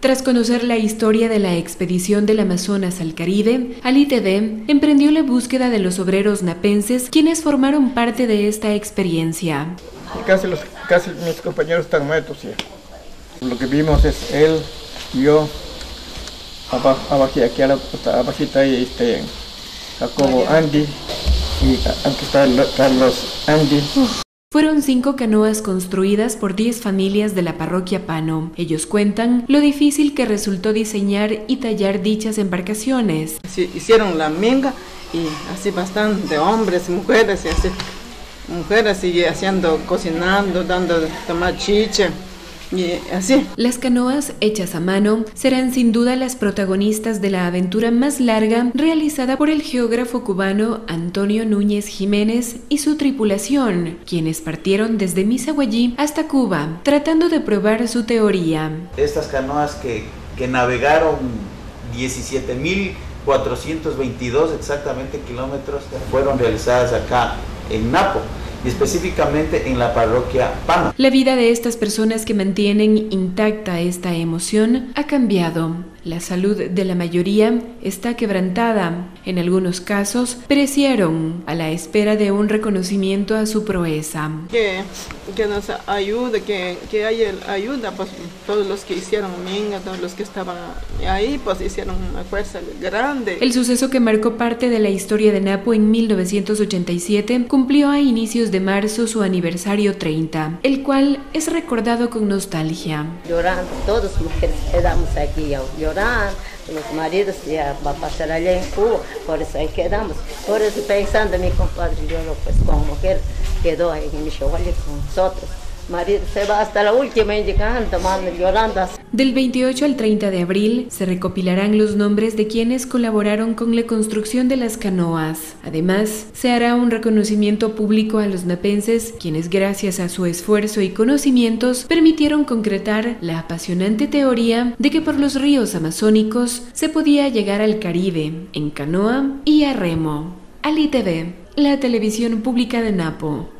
Tras conocer la historia de la expedición del Amazonas al Caribe, AliTV emprendió la búsqueda de los obreros napenses quienes formaron parte de esta experiencia. Casi, los, casi mis compañeros están muertos ya. Lo que vimos es él, yo, abajo, aquí abajita ahí este, Jacobo Andy y aquí está Carlos Andy. Fueron cinco canoas construidas por diez familias de la parroquia Pano. Ellos cuentan lo difícil que resultó diseñar y tallar dichas embarcaciones. Hicieron la minga y así bastante hombres y mujeres y así. Mujeres sigue haciendo, cocinando, dando tomar chiche y así. Las canoas hechas a mano serán sin duda las protagonistas de la aventura más larga realizada por el geógrafo cubano Antonio Núñez Jiménez y su tripulación, quienes partieron desde Misaguayí hasta Cuba, tratando de probar su teoría. Estas canoas que, que navegaron 17.422 exactamente kilómetros fueron realizadas acá en Napo específicamente en la parroquia Pano. La vida de estas personas que mantienen intacta esta emoción ha cambiado. La salud de la mayoría está quebrantada. En algunos casos perecieron a la espera de un reconocimiento a su proeza. Que, que nos ayude, que, que haya ayuda, pues todos los que hicieron minga, todos los que estaban ahí, pues hicieron una fuerza grande. El suceso que marcó parte de la historia de Napo en 1987 cumplió a inicios de marzo su aniversario 30, el cual es recordado con nostalgia. Llorando, todos mujeres quedamos aquí llorando, los maridos ya va a pasar allá en Cuba, por eso ahí quedamos. Por eso pensando mi compadre, yo pues como mujer quedó ahí en Michoacán con nosotros se va hasta la última llorando. Del 28 al 30 de abril se recopilarán los nombres de quienes colaboraron con la construcción de las canoas. Además, se hará un reconocimiento público a los napenses, quienes gracias a su esfuerzo y conocimientos permitieron concretar la apasionante teoría de que por los ríos amazónicos se podía llegar al Caribe, en canoa y a remo. Ali TV, la televisión pública de Napo.